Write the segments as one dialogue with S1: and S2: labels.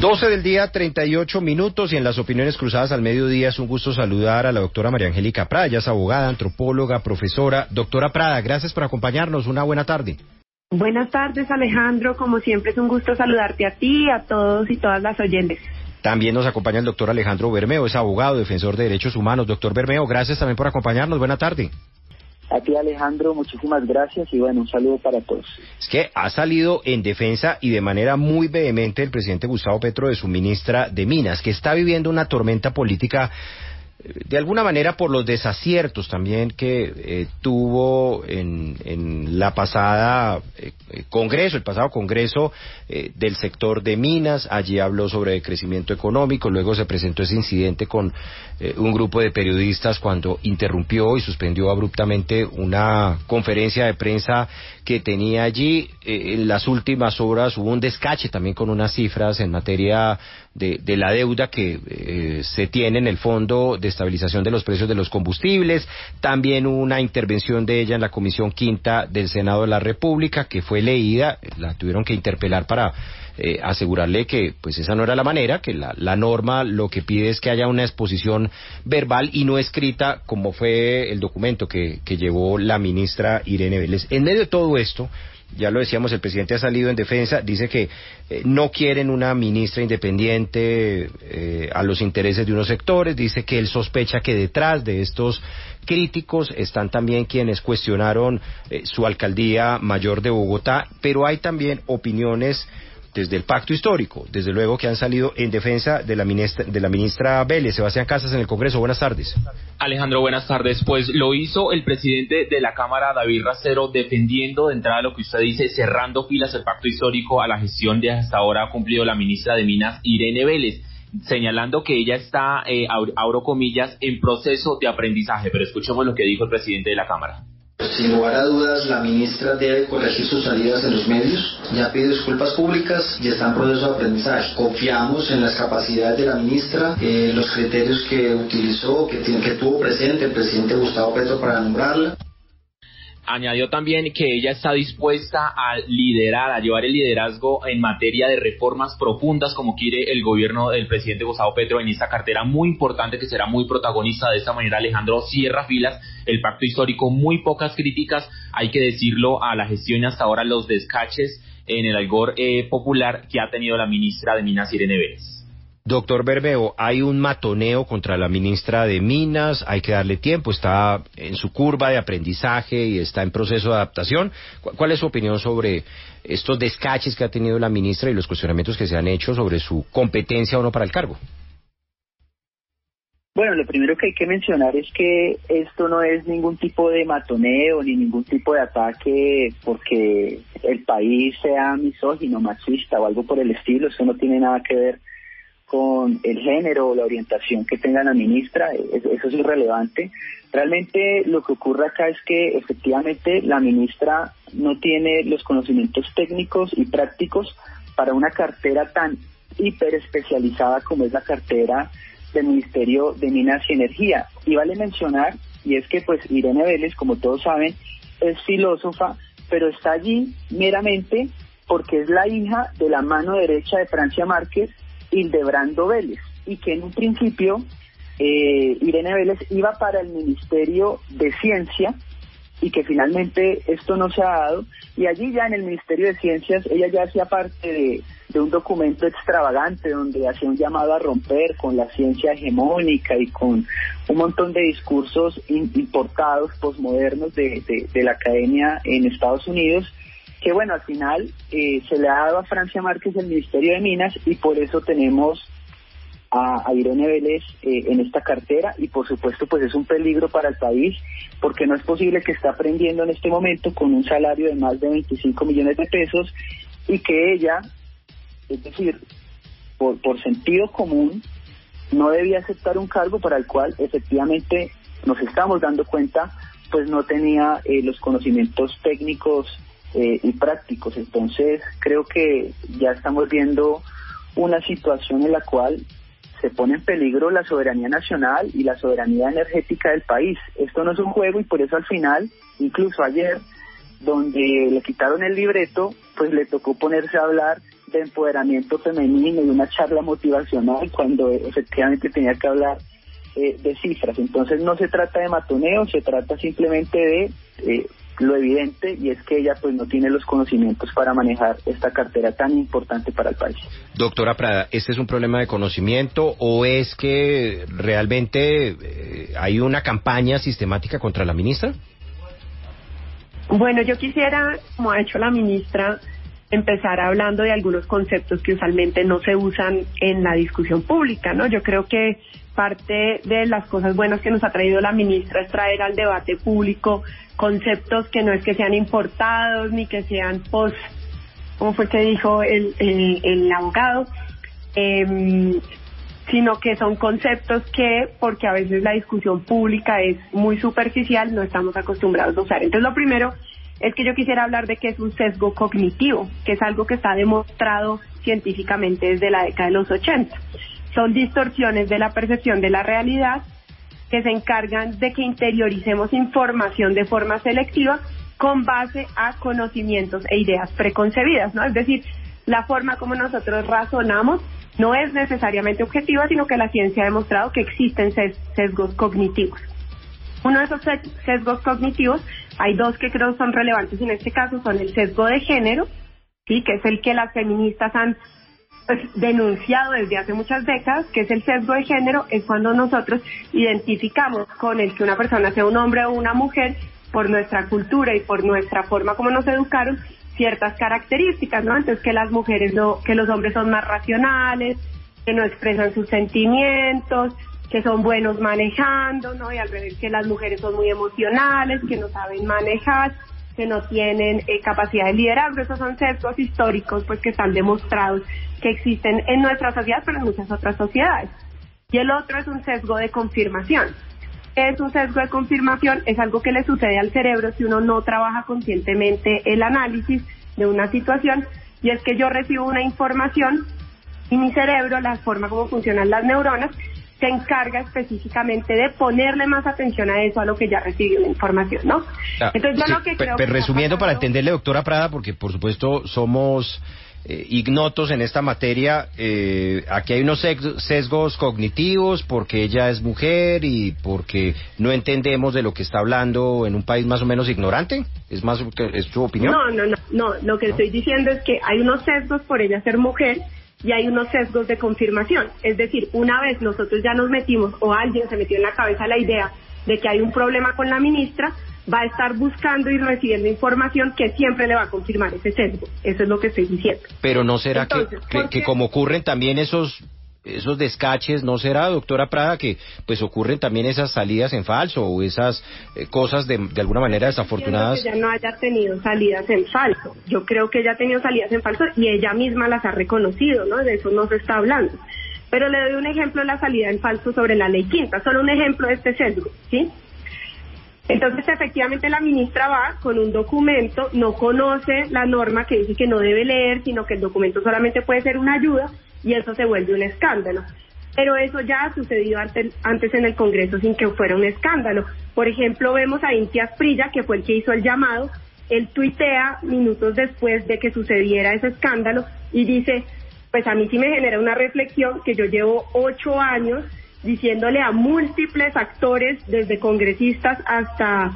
S1: 12 del día, 38 minutos y en las opiniones cruzadas al mediodía es un gusto saludar a la doctora María Angélica es abogada, antropóloga, profesora. Doctora Prada, gracias por acompañarnos, una buena tarde.
S2: Buenas tardes Alejandro, como siempre es un gusto saludarte a ti, a todos y todas las oyentes.
S1: También nos acompaña el doctor Alejandro Bermeo, es abogado, defensor de derechos humanos. Doctor Bermeo, gracias también por acompañarnos, buena tarde.
S3: A ti Alejandro, muchísimas gracias y bueno, un saludo para todos.
S1: Es que ha salido en defensa y de manera muy vehemente el presidente Gustavo Petro de su ministra de Minas, que está viviendo una tormenta política de alguna manera por los desaciertos también que eh, tuvo en, en, la pasada eh, congreso, el pasado congreso eh, del sector de minas, allí habló sobre crecimiento económico, luego se presentó ese incidente con un grupo de periodistas cuando interrumpió y suspendió abruptamente una conferencia de prensa que tenía allí. en las últimas horas hubo un descache también con unas cifras en materia de, de la deuda que se tiene en el fondo de estabilización de los precios de los combustibles, también una intervención de ella en la Comisión Quinta del Senado de la República, que fue leída, la tuvieron que interpelar para eh, asegurarle que pues esa no era la manera, que la, la, norma lo que pide es que haya una exposición verbal y no escrita como fue el documento que, que llevó la ministra Irene Vélez. En medio de todo esto, ya lo decíamos, el presidente ha salido en defensa, dice que eh, no quieren una ministra independiente eh, a los intereses de unos sectores, dice que él sospecha que detrás de estos críticos están también quienes cuestionaron eh, su alcaldía mayor de Bogotá, pero hay también opiniones desde el pacto histórico, desde luego que han salido en defensa de la ministra, de la ministra Vélez. Sebastián Casas en el Congreso. Buenas tardes.
S4: Alejandro, buenas tardes. Pues lo hizo el presidente de la Cámara, David Racero, defendiendo de entrada lo que usted dice, cerrando filas el pacto histórico a la gestión de hasta ahora ha cumplido la ministra de Minas, Irene Vélez señalando que ella está, eh, abro comillas, en proceso de aprendizaje. Pero escuchemos lo que dijo el presidente de la Cámara.
S5: Sin lugar a dudas, la ministra debe corregir sus salidas en los medios. Ya pide disculpas públicas y está en proceso de aprendizaje. Confiamos en las capacidades de la ministra, eh, los criterios que utilizó, que, que tuvo presente el presidente Gustavo Petro para nombrarla.
S4: Añadió también que ella está dispuesta a liderar, a llevar el liderazgo en materia de reformas profundas como quiere el gobierno del presidente Gustavo Petro en esta cartera muy importante que será muy protagonista. De esta manera Alejandro cierra filas, el pacto histórico, muy pocas críticas, hay que decirlo, a la gestión y hasta ahora los descaches en el algor eh, popular que ha tenido la ministra de Minas Irene Vélez.
S1: Doctor Berbeo, hay un matoneo contra la ministra de Minas, hay que darle tiempo, está en su curva de aprendizaje y está en proceso de adaptación. ¿Cuál es su opinión sobre estos descaches que ha tenido la ministra y los cuestionamientos que se han hecho sobre su competencia o no para el cargo?
S3: Bueno, lo primero que hay que mencionar es que esto no es ningún tipo de matoneo ni ningún tipo de ataque porque el país sea misógino, machista o algo por el estilo, eso no tiene nada que ver con el género o la orientación que tenga la ministra, eso es irrelevante. Realmente lo que ocurre acá es que efectivamente la ministra no tiene los conocimientos técnicos y prácticos para una cartera tan hiper especializada como es la cartera del Ministerio de Minas y Energía. Y vale mencionar, y es que pues Irene Vélez, como todos saben, es filósofa, pero está allí meramente porque es la hija de la mano derecha de Francia Márquez, Hildebrando Vélez, y que en un principio eh, Irene Vélez iba para el Ministerio de Ciencia y que finalmente esto no se ha dado. Y allí ya en el Ministerio de Ciencias ella ya hacía parte de, un documento extravagante donde hacía un llamado a romper con la ciencia hegemónica y con un montón de discursos importados, posmodernos de, de la academia en Estados Unidos que bueno, al final eh, se le ha dado a Francia Márquez el Ministerio de Minas y por eso tenemos a, Irene Vélez eh, en esta cartera. Y por supuesto pues es un peligro para el país porque no es posible que esté aprendiendo en este momento con un salario de más de 25 millones de pesos y que ella, es decir, por, por sentido común, no debía aceptar un cargo para el cual efectivamente nos estamos dando cuenta pues no tenía eh, los conocimientos técnicos eh, y prácticos. Entonces, creo que ya estamos viendo una situación en la cual se pone en peligro la soberanía nacional y la soberanía energética del país. Esto no es un juego y por eso al final, incluso ayer, donde le quitaron el libreto, pues le tocó ponerse a hablar de empoderamiento femenino y una charla motivacional cuando efectivamente tenía que hablar eh, de cifras. Entonces no se trata de matoneo, se trata simplemente de eh, lo evidente y es que ella pues no tiene los conocimientos para manejar esta cartera tan importante para el país.
S1: Doctora Prada, ¿este es un problema de conocimiento o es que realmente eh, hay una campaña sistemática contra la ministra?
S2: Bueno, yo quisiera, como ha hecho la ministra, empezar hablando de algunos conceptos que usualmente no se usan en la discusión pública, ¿no? Yo creo que parte de las cosas buenas que nos ha traído la ministra es traer al debate público conceptos que no es que sean importados ni que sean post, como fue que dijo el, el, abogado, eh, sino que son conceptos que, porque a veces la discusión pública es muy superficial, no estamos acostumbrados a usar. Entonces, lo primero es que yo quisiera hablar de qué es un sesgo cognitivo, que es algo que está demostrado científicamente desde la década de los 80. Son distorsiones de la percepción de la realidad que se encargan de que interioricemos información de forma selectiva con base a conocimientos e ideas preconcebidas, ¿no? Es decir, la forma como nosotros razonamos no es necesariamente objetiva, sino que la ciencia ha demostrado que existen sesgos cognitivos. Uno de esos sesgos cognitivos, hay dos que creo son relevantes en este caso, son el sesgo de género, sí, que es el que las feministas han pues, denunciado desde hace muchas décadas, que es el sesgo de género, es cuando nosotros identificamos con el que una persona sea un hombre o una mujer por nuestra cultura y por nuestra forma como nos educaron, ciertas características, ¿no? Entonces que las mujeres no, que los hombres son más racionales, que no expresan sus sentimientos, que son buenos manejando, ¿no? Y al revés que las mujeres son muy emocionales, que no saben manejar, que no tienen eh, capacidad de liderazgo. Esos son sesgos históricos, pues que están demostrados que existen en nuestra sociedad, pero en muchas otras sociedades. Y el otro es un sesgo de confirmación es un sesgo de confirmación, es algo que le sucede al cerebro si uno no trabaja conscientemente el análisis de una situación, y es que yo recibo una información y mi cerebro, la forma como funcionan las neuronas, se encarga específicamente de ponerle más atención a eso, a lo que ya recibió la información, ¿no?
S1: Entonces yo lo que creo... resumiendo, para entenderle, doctora Prada, porque por supuesto somos eh, ignotos en esta materia. Eh, aquí hay unos sesgos cognitivos porque ella es mujer y porque no entendemos de lo que está hablando en un país más o menos ignorante. ¿Es más es su opinión?
S2: No, no, no, no. Lo que estoy diciendo es que hay unos sesgos por ella ser mujer y hay unos sesgos de confirmación. Es decir, una vez nosotros ya nos metimos o alguien se metió en la cabeza la idea de que hay un problema con la ministra, va a estar buscando y recibiendo información que siempre le va a confirmar ese sesgo. Eso es lo que estoy diciendo.
S1: Pero no será que, que, como ocurren también esos esos descaches, ¿no será, doctora Prada, que pues ocurren también esas salidas en falso o esas eh, cosas de, alguna manera desafortunadas?
S2: Que ella no haya tenido salidas en falso. Yo creo que ella ha tenido salidas en falso y ella misma las ha reconocido, ¿no? De eso no se está hablando. Pero le doy un ejemplo de la salida en falso sobre la ley quinta, solo un ejemplo de este sesgo, ¿sí? Entonces, efectivamente, la ministra va con un documento, no conoce la norma que dice que no debe leer, sino que el documento solamente puede ser una ayuda y eso se vuelve un escándalo. Pero eso ya ha sucedido antes en el Congreso sin que fuera un escándalo. Por ejemplo, vemos a Inti Prilla, que fue el que hizo el llamado, él tuitea minutos después de que sucediera ese escándalo y dice, pues a mí sí me genera una reflexión que yo llevo ocho años diciéndole a múltiples actores, desde congresistas hasta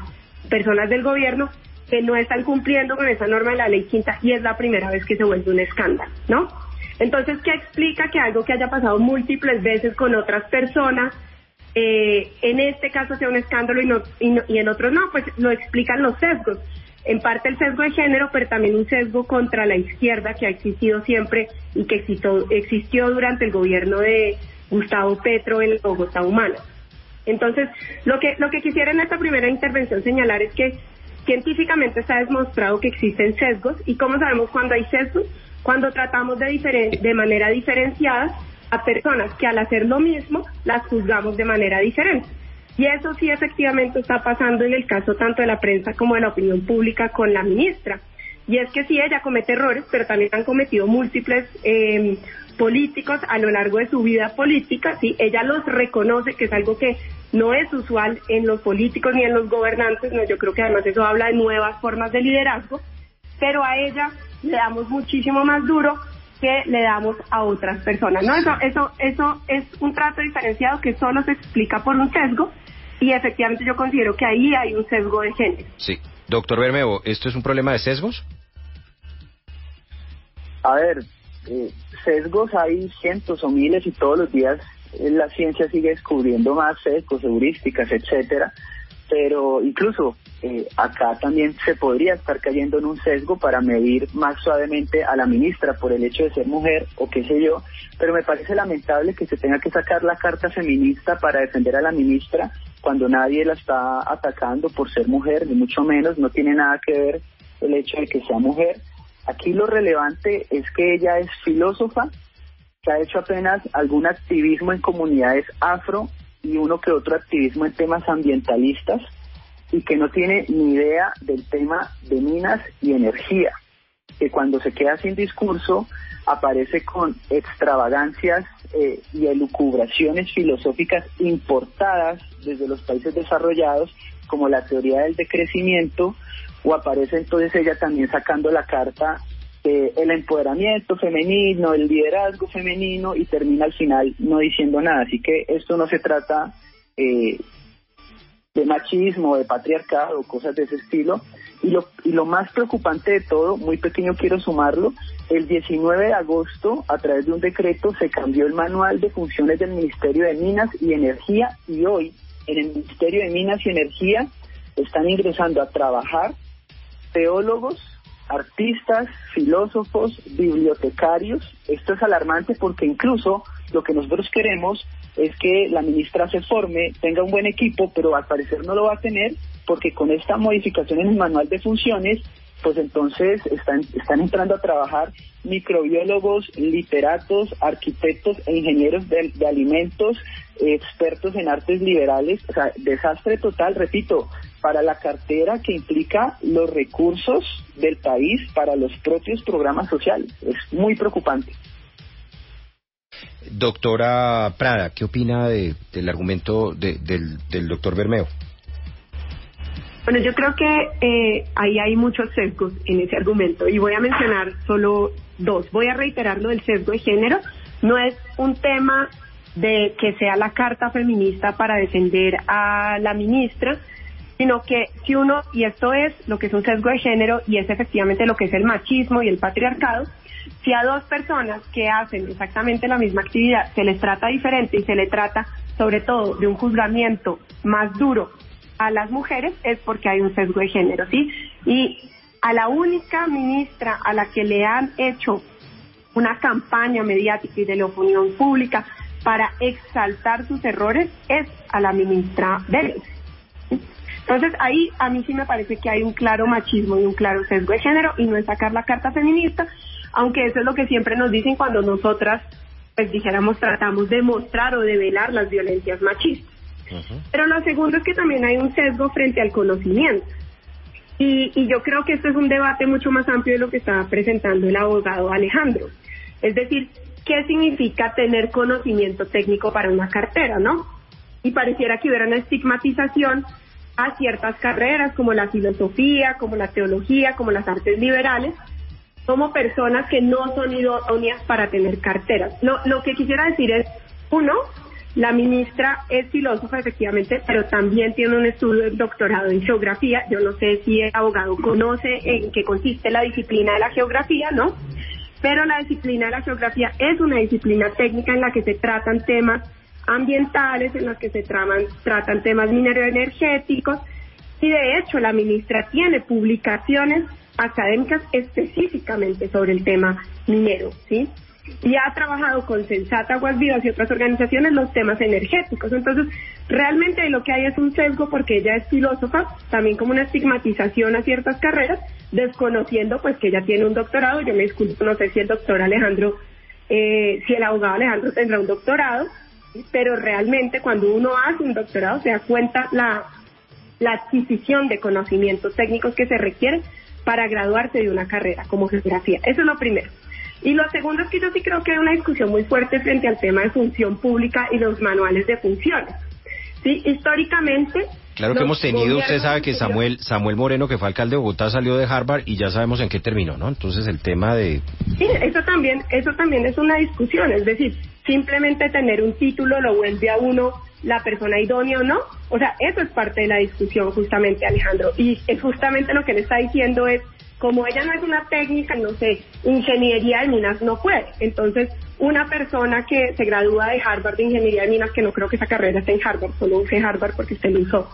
S2: personas del gobierno, que no están cumpliendo con esa norma de la ley quinta y es la primera vez que se vuelve un escándalo, ¿no? Entonces, ¿qué explica que algo que haya pasado múltiples veces con otras personas, eh, en este caso sea un escándalo y, no, y, en otros no? Pues lo explican los sesgos. En parte el sesgo de género, pero también un sesgo contra la izquierda que ha existido siempre y que existió, existió durante el gobierno de, Gustavo Petro en Bogotá Humana. Entonces, lo que, lo que quisiera en esta primera intervención señalar es que científicamente está demostrado que existen sesgos y cómo sabemos cuando hay sesgos, cuando tratamos de, de manera diferenciada a personas que al hacer lo mismo las juzgamos de manera diferente. Y eso sí efectivamente está pasando en el caso tanto de la prensa como de la opinión pública con la ministra. Y es que sí, ella comete errores, pero también han cometido múltiples eh, políticos a lo largo de su vida política, ¿sí? ella los reconoce, que es algo que no es usual en los políticos ni en los gobernantes, no, yo creo que además eso habla de nuevas formas de liderazgo, pero a ella le damos muchísimo más duro que le damos a otras personas. No, eso, eso, eso es un trato diferenciado que solo se explica por un sesgo y efectivamente yo considero que ahí hay un sesgo de género.
S1: Sí. Doctor Bermeo, ¿esto es un problema de sesgos?
S3: A ver, eh, sesgos hay cientos o miles y todos los días eh, la ciencia sigue descubriendo más sesgos, heurísticas, etcétera pero incluso eh, acá también se podría estar cayendo en un sesgo para medir más suavemente a la ministra por el hecho de ser mujer o qué sé yo, pero me parece lamentable que se tenga que sacar la carta feminista para defender a la ministra cuando nadie la está atacando por ser mujer, ni mucho menos, no tiene nada que ver el hecho de que sea mujer. Aquí lo relevante es que ella es filósofa, que ha hecho apenas algún activismo en comunidades afro y uno que otro activismo en temas ambientalistas y que no tiene ni idea del tema de minas y energía, que cuando se queda sin discurso aparece con extravagancias eh, y elucubraciones filosóficas importadas desde los países desarrollados, como la teoría del decrecimiento, o aparece entonces ella también sacando la carta eh, el empoderamiento femenino, el liderazgo femenino y termina al final no diciendo nada. Así que esto no se trata eh, de machismo, de patriarcado, cosas de ese estilo. Y lo, y lo más preocupante de todo, muy pequeño quiero sumarlo, el 19 de agosto, a través de un decreto, se cambió el manual de funciones del Ministerio de Minas y Energía y hoy en el Ministerio de Minas y Energía están ingresando a trabajar teólogos, artistas, filósofos, bibliotecarios. Esto es alarmante porque incluso lo que nosotros queremos es que la ministra se forme, tenga un buen equipo, pero al parecer no lo va a tener porque con esta modificación en el manual de funciones, pues entonces están, entrando a trabajar microbiólogos, literatos, arquitectos e ingenieros de, de alimentos, expertos en artes liberales. O sea, desastre total, repito, para la cartera que implica los recursos del país para los propios programas sociales. Es muy preocupante.
S1: Doctora Prada, ¿qué opina de, del argumento de, del, del doctor Bermeo?
S2: Bueno, yo creo que eh, ahí hay muchos sesgos en ese argumento y voy a mencionar solo dos. Voy a reiterar lo del sesgo de género. No es un tema de que sea la carta feminista para defender a la ministra, sino que si uno, y esto es lo que es un sesgo de género y es efectivamente lo que es el machismo y el patriarcado, si a dos personas que hacen exactamente la misma actividad se les trata diferente y se le trata sobre todo de un juzgamiento más duro a las mujeres es porque hay un sesgo de género, ¿sí? Y a la única ministra a la que le han hecho una campaña mediática y de la opinión pública para exaltar sus errores es a la ministra Vélez. Entonces ahí a mí sí me parece que hay un claro machismo y un claro sesgo de género y no es sacar la carta feminista, aunque eso es lo que siempre nos dicen cuando nosotras, pues dijéramos, tratamos de mostrar o de velar las violencias machistas. Pero lo segundo es que también hay un sesgo frente al conocimiento. Y, y yo creo que esto es un debate mucho más amplio de lo que estaba presentando el abogado Alejandro. Es decir, ¿qué significa tener conocimiento técnico para una cartera, no? Y pareciera que hubiera una estigmatización a ciertas carreras como la filosofía, como la teología, como las artes liberales, como personas que no son idóneas para tener carteras. Lo, lo que quisiera decir es, uno, la ministra es filósofa efectivamente, pero también tiene un estudio de doctorado en geografía. Yo no sé si el abogado conoce en qué consiste la disciplina de la geografía, ¿no? Pero la disciplina de la geografía es una disciplina técnica en la que se tratan temas ambientales, en los que se traman, tratan temas mineroenergéticos y de hecho la ministra tiene publicaciones académicas específicamente sobre el tema minero, ¿sí? Y ha trabajado con Sensata Aguas Vivas y otras organizaciones los temas energéticos. Entonces, realmente lo que hay es un sesgo porque ella es filósofa, también como una estigmatización a ciertas carreras, desconociendo pues que ella tiene un doctorado. Yo me disculpo, no sé si el doctor Alejandro, eh, si el abogado Alejandro tendrá un doctorado, pero realmente cuando uno hace un doctorado se da cuenta la, la adquisición de conocimientos técnicos que se requieren para graduarse de una carrera como geografía. Eso es lo primero. Y lo segundo es que yo sí creo que hay una discusión muy fuerte frente al tema de función pública y los manuales de funciones. Sí, históricamente
S1: Claro que hemos tenido, usted sabe que Samuel Samuel Moreno, que fue alcalde de Bogotá, salió de Harvard y ya sabemos en qué terminó, ¿no? Entonces el tema de...
S2: Sí, eso también, eso también es una discusión, es decir, simplemente tener un título lo vuelve a uno la persona idónea o no. O sea, eso es parte de la discusión justamente, Alejandro. Y es justamente lo que él está diciendo es, como ella no es una técnica, no sé, ingeniería de minas no puede. Entonces, una persona que se gradúa de Harvard de ingeniería de minas, que no creo que esa carrera esté en Harvard, solo use Harvard porque usted lo usó,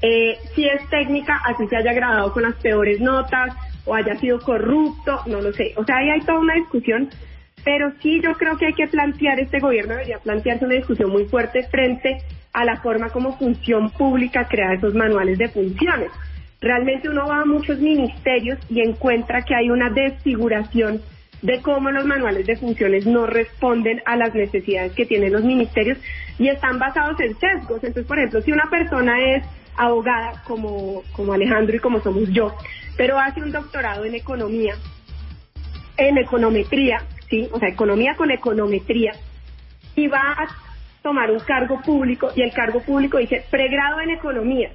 S2: eh, si es técnica, así se haya graduado con las peores notas o haya sido corrupto, no lo sé. O sea, ahí hay toda una discusión, pero sí yo creo que hay que plantear, este gobierno debería plantearse una discusión muy fuerte frente a la forma como función pública crea esos manuales de funciones. Realmente uno va a muchos ministerios y encuentra que hay una desfiguración de cómo los manuales de funciones no responden a las necesidades que tienen los ministerios y están basados en sesgos. Entonces, por ejemplo, si una persona es abogada como, como Alejandro y como somos yo, pero hace un doctorado en economía, en econometría, ¿sí? O sea, economía con econometría, y va a tomar un cargo público y el cargo público dice pregrado en economía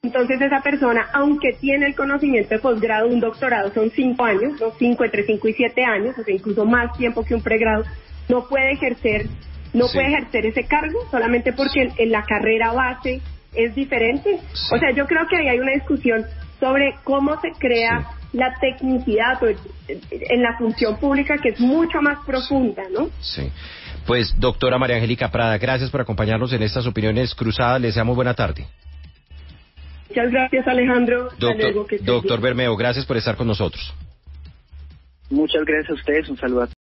S2: entonces esa persona, aunque tiene el conocimiento de posgrado, un doctorado son cinco años, ¿no? cinco, entre cinco y siete años, o sea, incluso más tiempo que un pregrado, no puede ejercer, no puede ejercer ese cargo solamente porque en, la carrera base es diferente. O sea, yo creo que ahí hay una discusión sobre cómo se crea la tecnicidad en la función pública que es mucho más profunda, ¿no?
S1: Sí. Pues, doctora María Angélica Prada, gracias por acompañarnos en estas opiniones cruzadas. Les deseamos buena tarde.
S2: Muchas gracias, Alejandro.
S1: Doctor, doctor Bermeo, gracias por estar con nosotros.
S3: Muchas gracias a ustedes. Un saludo a